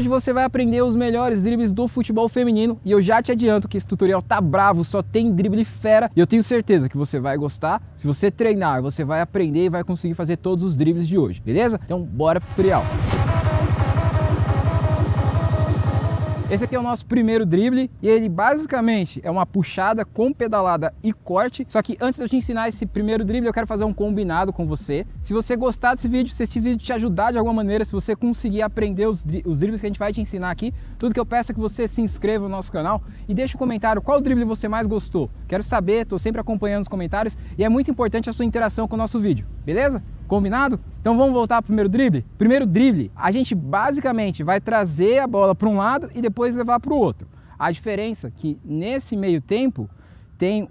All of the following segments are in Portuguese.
Hoje você vai aprender os melhores dribles do futebol feminino e eu já te adianto que esse tutorial tá bravo, só tem drible fera e eu tenho certeza que você vai gostar. Se você treinar, você vai aprender e vai conseguir fazer todos os dribles de hoje, beleza? Então bora pro tutorial. Esse aqui é o nosso primeiro drible e ele basicamente é uma puxada com pedalada e corte. Só que antes de eu te ensinar esse primeiro drible, eu quero fazer um combinado com você. Se você gostar desse vídeo, se esse vídeo te ajudar de alguma maneira, se você conseguir aprender os, os dribles que a gente vai te ensinar aqui, tudo que eu peço é que você se inscreva no nosso canal e deixe um comentário qual drible você mais gostou. Quero saber, estou sempre acompanhando os comentários e é muito importante a sua interação com o nosso vídeo, beleza? Combinado? Então vamos voltar para o primeiro drible? Primeiro drible, a gente basicamente vai trazer a bola para um lado e depois levar para o outro. A diferença é que nesse meio tempo tem,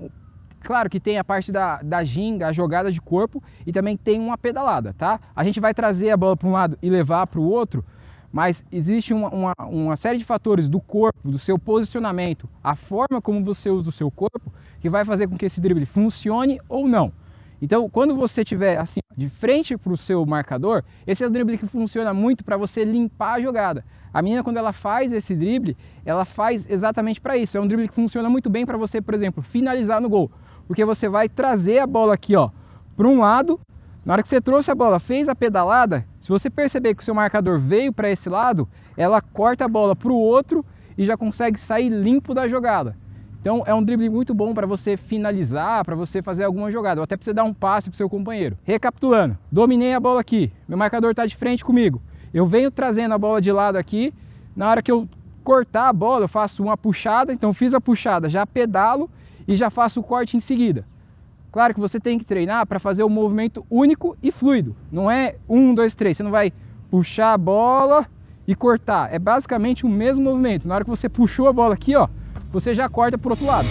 claro que tem a parte da, da ginga, a jogada de corpo e também tem uma pedalada, tá? A gente vai trazer a bola para um lado e levar para o outro, mas existe uma, uma, uma, série de fatores do corpo, do seu posicionamento, a forma como você usa o seu corpo, que vai fazer com que esse drible funcione ou não. Então, quando você tiver assim de frente para o seu marcador, esse é o drible que funciona muito para você limpar a jogada. A menina, quando ela faz esse drible, ela faz exatamente para isso. É um drible que funciona muito bem para você, por exemplo, finalizar no gol. Porque você vai trazer a bola aqui, ó, para um lado. Na hora que você trouxe a bola, fez a pedalada, se você perceber que o seu marcador veio para esse lado, ela corta a bola para o outro e já consegue sair limpo da jogada. Então é um drible muito bom para você finalizar, para você fazer alguma jogada, ou até para você dar um passe para seu companheiro. Recapitulando, dominei a bola aqui, meu marcador está de frente comigo. Eu venho trazendo a bola de lado aqui, na hora que eu cortar a bola, eu faço uma puxada, então fiz a puxada, já pedalo e já faço o corte em seguida. Claro que você tem que treinar para fazer o movimento único e fluido. Não é um, dois, três. Você não vai puxar a bola e cortar. É basicamente o mesmo movimento. Na hora que você puxou a bola aqui, ó, você já corta para outro lado.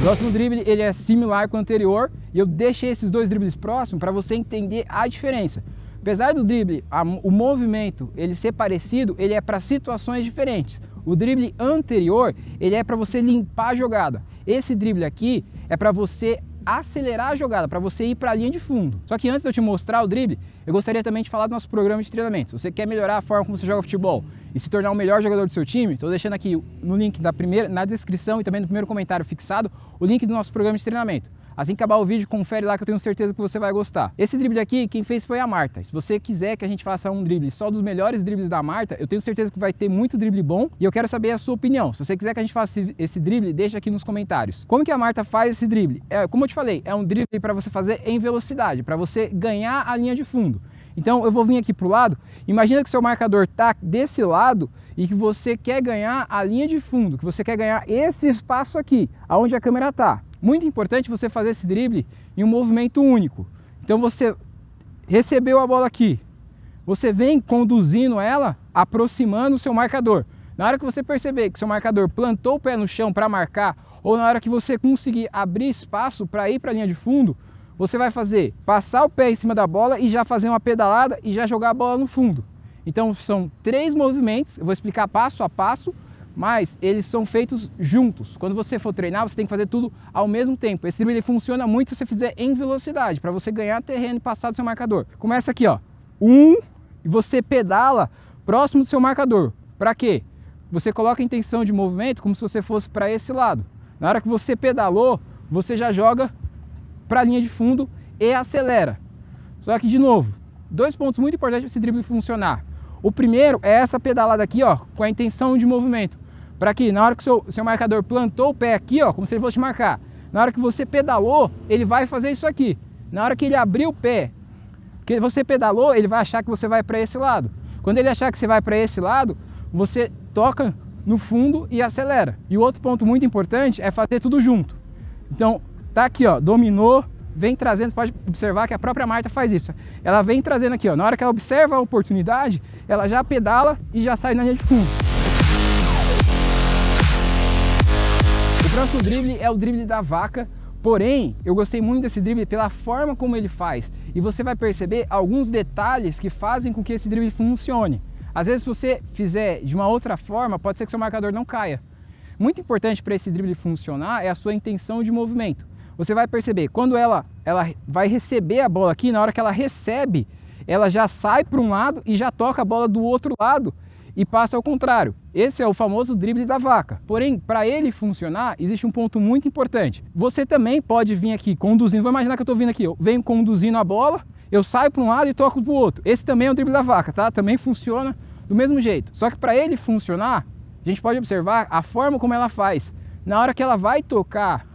O próximo drible ele é similar com o anterior e eu deixei esses dois dribles próximos para você entender a diferença. Apesar do drible, a, o movimento ele ser parecido, ele é para situações diferentes. O drible anterior ele é para você limpar a jogada. Esse drible aqui é para você acelerar a jogada, para você ir para a linha de fundo. Só que antes de eu te mostrar o drible, eu gostaria também de falar do nosso programa de treinamento. Se você quer melhorar a forma como você joga futebol e se tornar o melhor jogador do seu time, estou deixando aqui no link da primeira, na descrição e também no primeiro comentário fixado, o link do nosso programa de treinamento. Assim que acabar o vídeo, confere lá que eu tenho certeza que você vai gostar. Esse drible aqui, quem fez foi a Marta. Se você quiser que a gente faça um drible só dos melhores dribles da Marta, eu tenho certeza que vai ter muito drible bom e eu quero saber a sua opinião. Se você quiser que a gente faça esse drible, deixa aqui nos comentários. Como que a Marta faz esse drible? É, como eu te falei, é um drible para você fazer em velocidade, para você ganhar a linha de fundo. Então eu vou vir aqui para o lado, imagina que seu marcador está desse lado e que você quer ganhar a linha de fundo, que você quer ganhar esse espaço aqui, aonde a câmera está. Muito importante você fazer esse drible em um movimento único. Então você recebeu a bola aqui, você vem conduzindo ela, aproximando o seu marcador. Na hora que você perceber que seu marcador plantou o pé no chão para marcar, ou na hora que você conseguir abrir espaço para ir para a linha de fundo, você vai fazer passar o pé em cima da bola e já fazer uma pedalada e já jogar a bola no fundo. Então são três movimentos, eu vou explicar passo a passo mas eles são feitos juntos. Quando você for treinar, você tem que fazer tudo ao mesmo tempo. Esse drible funciona muito se você fizer em velocidade, para você ganhar terreno e passar do seu marcador. Começa aqui, ó. Um, e você pedala próximo do seu marcador. Para quê? Você coloca a intenção de movimento como se você fosse para esse lado. Na hora que você pedalou, você já joga para a linha de fundo e acelera. Só que, de novo, dois pontos muito importantes para esse drible funcionar. O primeiro é essa pedalada aqui, ó, com a intenção de movimento. Para que na hora que o seu, seu marcador plantou o pé aqui, ó, como se ele fosse marcar, na hora que você pedalou, ele vai fazer isso aqui. Na hora que ele abrir o pé, que você pedalou, ele vai achar que você vai para esse lado. Quando ele achar que você vai para esse lado, você toca no fundo e acelera. E o outro ponto muito importante é fazer tudo junto. Então, tá aqui, ó, dominou, vem trazendo, pode observar que a própria Marta faz isso. Ela vem trazendo aqui, ó, na hora que ela observa a oportunidade, ela já pedala e já sai na linha de fundo. O próximo drible é o drible da vaca, porém, eu gostei muito desse drible pela forma como ele faz. E você vai perceber alguns detalhes que fazem com que esse drible funcione. Às vezes, se você fizer de uma outra forma, pode ser que seu marcador não caia. Muito importante para esse drible funcionar é a sua intenção de movimento. Você vai perceber, quando ela, ela vai receber a bola aqui, na hora que ela recebe, ela já sai para um lado e já toca a bola do outro lado e passa ao contrário. Esse é o famoso drible da vaca. Porém, para ele funcionar, existe um ponto muito importante. Você também pode vir aqui conduzindo. Vou imaginar que eu estou vindo aqui, eu venho conduzindo a bola, eu saio para um lado e toco para o outro. Esse também é o drible da vaca, tá? Também funciona do mesmo jeito. Só que para ele funcionar, a gente pode observar a forma como ela faz. Na hora que ela vai tocar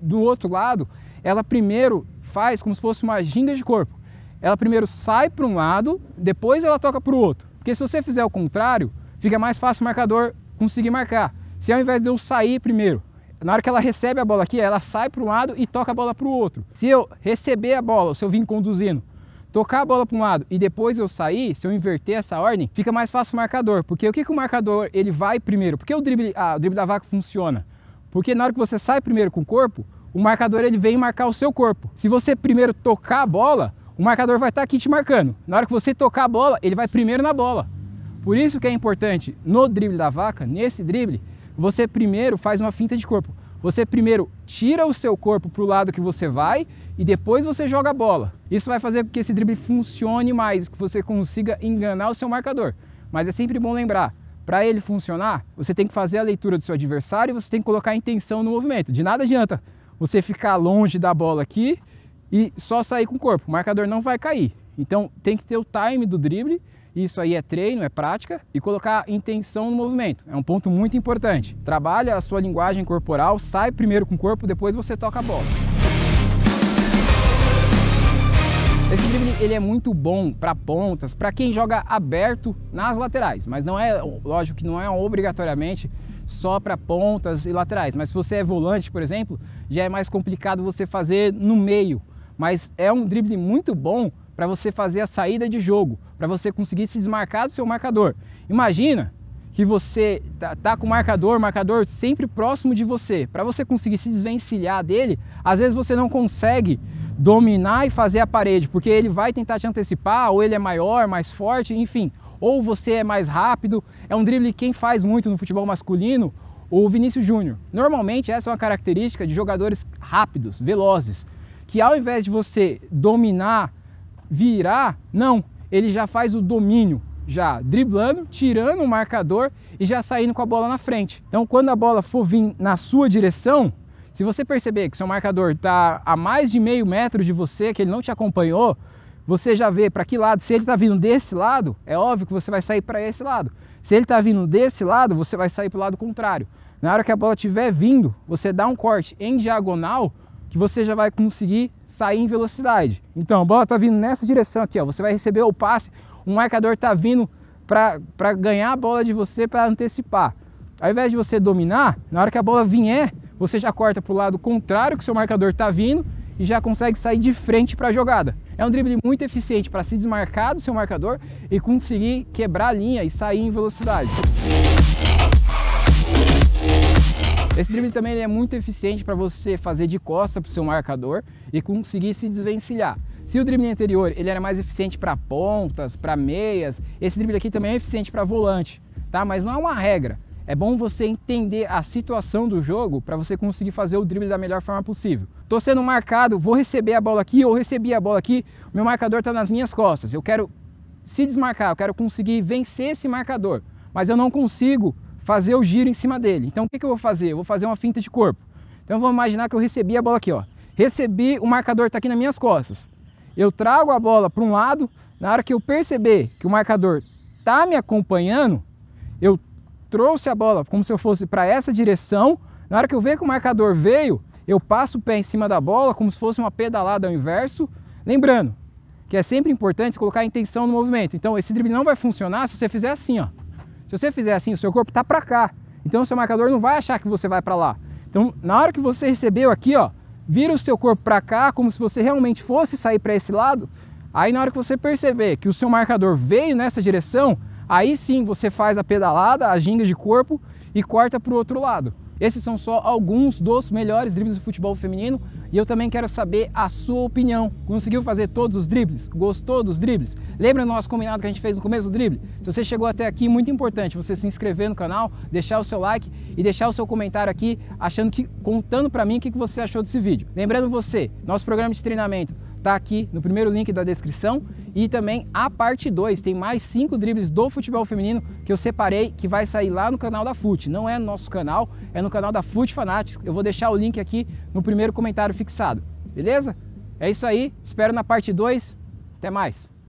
do outro lado, ela primeiro faz como se fosse uma ginga de corpo. Ela primeiro sai para um lado, depois ela toca para o outro. Porque se você fizer o contrário, fica mais fácil o marcador conseguir marcar. Se ao invés de eu sair primeiro, na hora que ela recebe a bola aqui, ela sai para um lado e toca a bola para o outro. Se eu receber a bola, se eu vim conduzindo, tocar a bola para um lado e depois eu sair, se eu inverter essa ordem, fica mais fácil o marcador. Porque o que, que o marcador ele vai primeiro? Porque o drible, ah, o drible da vaca funciona? Porque na hora que você sai primeiro com o corpo, o marcador ele vem marcar o seu corpo. Se você primeiro tocar a bola, o marcador vai estar aqui te marcando. Na hora que você tocar a bola, ele vai primeiro na bola. Por isso que é importante no drible da vaca, nesse drible, você primeiro faz uma finta de corpo. Você primeiro tira o seu corpo para o lado que você vai e depois você joga a bola. Isso vai fazer com que esse drible funcione mais, que você consiga enganar o seu marcador. Mas é sempre bom lembrar, para ele funcionar, você tem que fazer a leitura do seu adversário e você tem que colocar intenção no movimento. De nada adianta você ficar longe da bola aqui e só sair com o corpo. O marcador não vai cair. Então tem que ter o time do drible, isso aí é treino, é prática, e colocar intenção no movimento. É um ponto muito importante. Trabalha a sua linguagem corporal, sai primeiro com o corpo, depois você toca a bola. Esse drible ele é muito bom para pontas, para quem joga aberto nas laterais, mas não é, lógico que não é obrigatoriamente só para pontas e laterais, mas se você é volante, por exemplo, já é mais complicado você fazer no meio, mas é um drible muito bom para você fazer a saída de jogo, para você conseguir se desmarcar do seu marcador. Imagina que você tá, tá, com o marcador, marcador sempre próximo de você. Para você conseguir se desvencilhar dele, às vezes você não consegue dominar e fazer a parede, porque ele vai tentar te antecipar, ou ele é maior, mais forte, enfim, ou você é mais rápido. É um drible quem faz muito no futebol masculino, o Vinícius Júnior. Normalmente essa é uma característica de jogadores rápidos, velozes que ao invés de você dominar, virar, não, ele já faz o domínio, já driblando, tirando o marcador e já saindo com a bola na frente. Então, quando a bola for vir na sua direção, se você perceber que seu marcador está a mais de meio metro de você, que ele não te acompanhou, você já vê para que lado. Se ele está vindo desse lado, é óbvio que você vai sair para esse lado. Se ele está vindo desse lado, você vai sair para o lado contrário. Na hora que a bola estiver vindo, você dá um corte em diagonal que você já vai conseguir sair em velocidade. Então, a bola está vindo nessa direção aqui, ó. você vai receber o passe, o marcador está vindo para ganhar a bola de você para antecipar. Ao invés de você dominar, na hora que a bola vier, você já corta para o lado contrário que seu marcador está vindo e já consegue sair de frente para a jogada. É um drible muito eficiente para se desmarcar do seu marcador e conseguir quebrar a linha e sair em velocidade. Esse drible também é muito eficiente para você fazer de costa para o seu marcador e conseguir se desvencilhar. Se o drible anterior ele era mais eficiente para pontas, para meias, esse drible aqui também é eficiente para volante, tá? Mas não é uma regra. É bom você entender a situação do jogo para você conseguir fazer o drible da melhor forma possível. Estou sendo marcado, vou receber a bola aqui ou recebi a bola aqui, meu marcador está nas minhas costas. Eu quero se desmarcar, eu quero conseguir vencer esse marcador, mas eu não consigo fazer o giro em cima dele. Então o que, que eu vou fazer? Eu vou fazer uma finta de corpo. Então vamos imaginar que eu recebi a bola aqui, ó. Recebi, o marcador está aqui nas minhas costas. Eu trago a bola para um lado, na hora que eu perceber que o marcador está me acompanhando, eu trouxe a bola como se eu fosse para essa direção. Na hora que eu ver que o marcador veio, eu passo o pé em cima da bola como se fosse uma pedalada ao inverso. Lembrando que é sempre importante colocar a intenção no movimento. Então esse drible não vai funcionar se você fizer assim, ó. Se você fizer assim, o seu corpo está para cá. Então o seu marcador não vai achar que você vai para lá. Então, na hora que você recebeu aqui, ó, vira o seu corpo para cá, como se você realmente fosse sair para esse lado. Aí na hora que você perceber que o seu marcador veio nessa direção, aí sim você faz a pedalada, a ginga de corpo e corta para o outro lado. Esses são só alguns dos melhores dribles do futebol feminino e eu também quero saber a sua opinião. Conseguiu fazer todos os dribles? Gostou dos dribles? Lembra do nosso combinado que a gente fez no começo do drible? Se você chegou até aqui, muito importante você se inscrever no canal, deixar o seu like e deixar o seu comentário aqui, achando que contando para mim o que você achou desse vídeo. Lembrando você, nosso programa de treinamento tá aqui no primeiro link da descrição e também a parte 2, tem mais 5 dribles do futebol feminino que eu separei que vai sair lá no canal da FUT, não é no nosso canal, é no canal da FUT Fanatics, eu vou deixar o link aqui no primeiro comentário fixado, beleza? É isso aí, espero na parte 2, até mais!